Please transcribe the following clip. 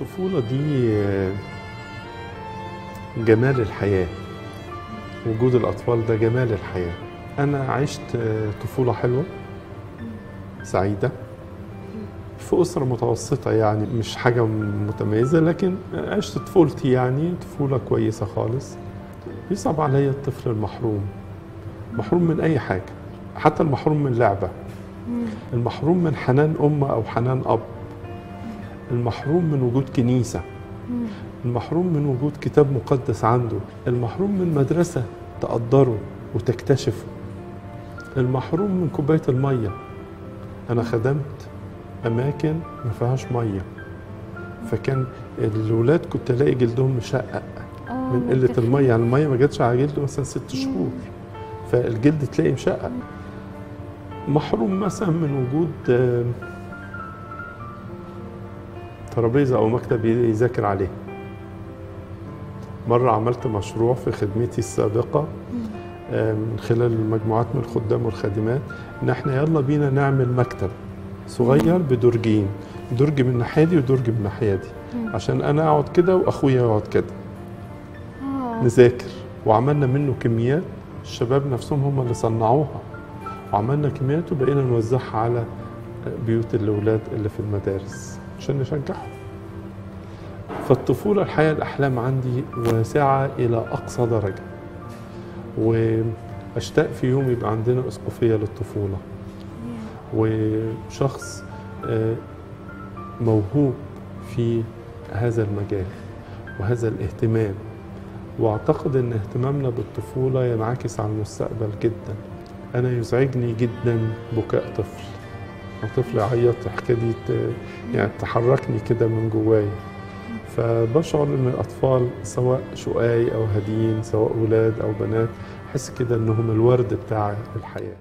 الطفولة دي جمال الحياة. وجود الأطفال ده جمال الحياة. أنا عشت طفولة حلوة سعيدة في أسرة متوسطة يعني مش حاجة متميزة لكن عشت طفولتي يعني طفولة كويسة خالص. بيصعب عليا الطفل المحروم. محروم من أي حاجة حتى المحروم من لعبة. المحروم من حنان أم أو حنان أب. المحروم من وجود كنيسة. المحروم من وجود كتاب مقدس عنده. المحروم من مدرسة تقدره وتكتشفه. المحروم من كوباية المية. أنا خدمت أماكن ما فيهاش مية. فكان الولاد كنت ألاقي جلدهم مشقق من قلة المية. يعني المية ما جاتش على جلده مثلا ست شهور. فالجلد تلاقي مشقق. محروم مثلا من وجود ترابيزة أو مكتب يذاكر عليه. مرة عملت مشروع في خدمتي السابقة من خلال مجموعات من الخدام والخادمات إن إحنا يلا بينا نعمل مكتب صغير بدرجين درج من الناحية دي ودرج من الناحية دي عشان أنا أقعد كده وأخويا يقعد كده. نذاكر. وعملنا منه كميات الشباب نفسهم هم اللي صنعوها. وعملنا كميات وبقينا نوزعها على بيوت الأولاد اللي في المدارس. عشان نشجعهم. فالطفولة الحقيقة الأحلام عندي واسعة إلى أقصى درجة وأشتاق في يوم يبقى عندنا أسقفية للطفولة. وشخص موهوب في هذا المجال وهذا الاهتمام. وأعتقد إن اهتمامنا بالطفولة ينعكس على المستقبل جدا. أنا يزعجني جدا بكاء طفل. طفل يعيط الحكاية دي يعني تحركني كده من جوايا فبشعر إن الأطفال سواء شقاي أو هاديين سواء ولاد أو بنات أحس كده انهم الورد بتاع الحياة.